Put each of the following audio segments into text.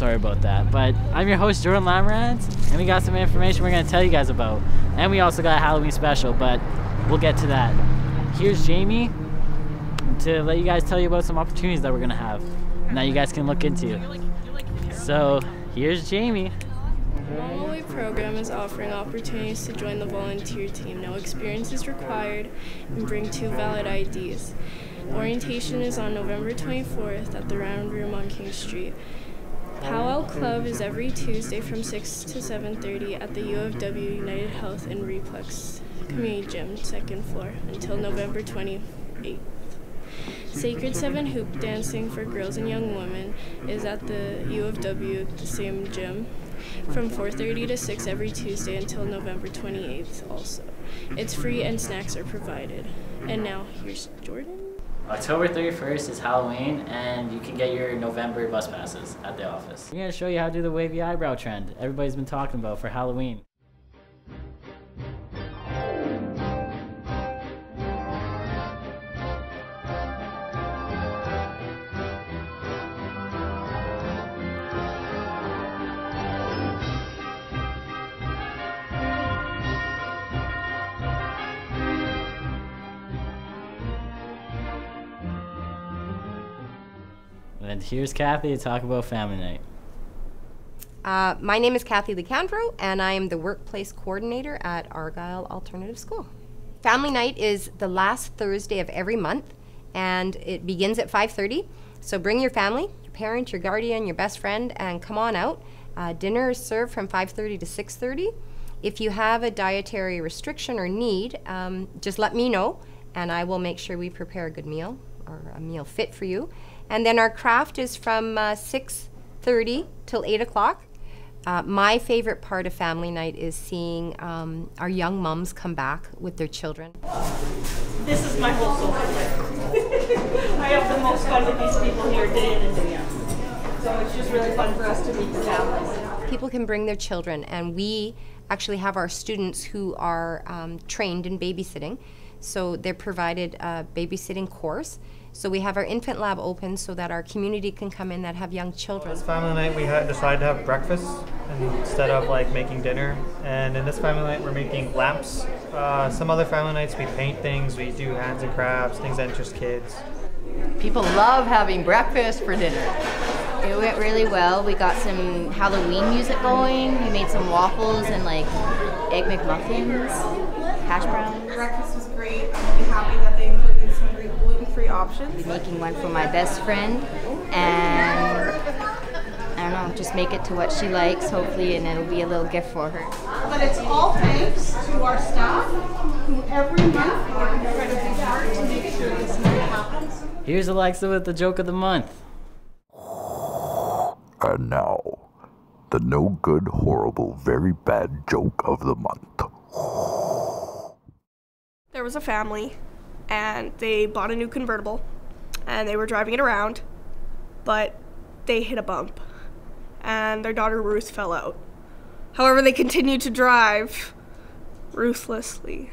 worry about that. But I'm your host, Jordan Lamarantz, and we got some information we're going to tell you guys about. And we also got a Halloween special, but we'll get to that. Here's Jamie to let you guys tell you about some opportunities that we're going to have and that you guys can look into. So, here's Jamie. Normal program is offering opportunities to join the volunteer team. No experience is required and bring two valid IDs. Orientation is on November 24th at the Round Room on King Street. Club is every Tuesday from 6 to 7.30 at the U of W United Health and RecPlex Community Gym, second floor, until November 28th. Sacred Seven Hoop Dancing for girls and young women is at the U of W, the same gym, from 4.30 to 6 every Tuesday until November 28th also. It's free and snacks are provided. And now, here's Jordan. October 31st is Halloween, and you can get your November bus passes at the office. Going to show you how to do the wavy eyebrow trend everybody's been talking about for Halloween. And here's Kathy to talk about Family Night. Uh, my name is Kathy Lecandro, and I am the workplace coordinator at Argyle Alternative School. Family Night is the last Thursday of every month, and it begins at 5:30. So bring your family, your parent, your guardian, your best friend, and come on out. Uh, dinner is served from 5:30 to 6:30. If you have a dietary restriction or need, um, just let me know, and I will make sure we prepare a good meal or a meal fit for you. And then our craft is from uh, 6.30 till 8 o'clock. Uh, my favorite part of family night is seeing um, our young mums come back with their children. This is my whole life. I have the most fun with these people here day in and day out. So it's just really fun for us to meet the families. People can bring their children, and we actually have our students who are um, trained in babysitting. So they're provided a babysitting course. So we have our infant lab open so that our community can come in that have young children. This family night we had decided to have breakfast instead of like making dinner. And in this family night we're making lamps. Uh, some other family nights we paint things, we do hands and crafts, things that interest kids. People love having breakfast for dinner. It went really well. We got some Halloween music going. We made some waffles and like egg McMuffins, hash browns. Breakfast was great. I'm really happy that they included some great gluten-free options. Making one for my best friend and I don't know, just make it to what she likes, hopefully, and it'll be a little gift for her. But it's all thanks to our staff who every month work incredibly hard to make sure this night happens. Here's Alexa with the joke of the month. And now, the no good, horrible, very bad joke of the month. There was a family, and they bought a new convertible, and they were driving it around, but they hit a bump, and their daughter Ruth fell out. However, they continued to drive ruthlessly.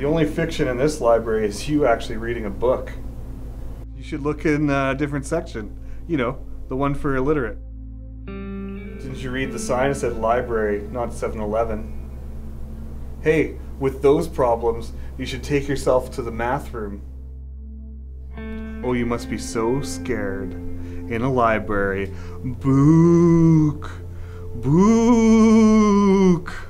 The only fiction in this library is you actually reading a book. You should look in a different section. You know, the one for illiterate. Didn't you read the sign that said library, not 7 Eleven? Hey, with those problems, you should take yourself to the math room. Oh, you must be so scared. In a library. Book. Book.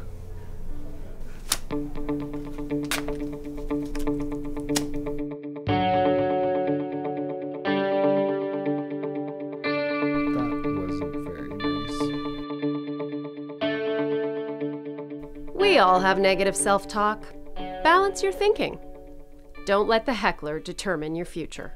We all have negative self talk. Balance your thinking. Don't let the heckler determine your future.